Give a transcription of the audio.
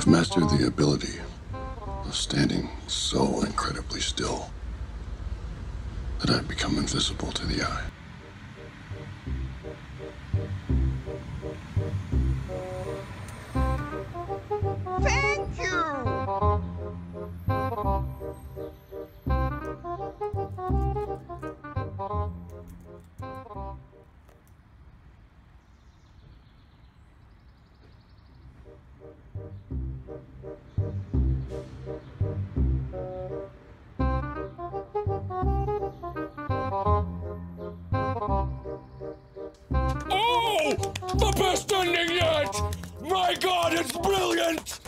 I've mastered the ability of standing so incredibly still that I've become invisible to the eye. The best ending yet! My god, it's brilliant!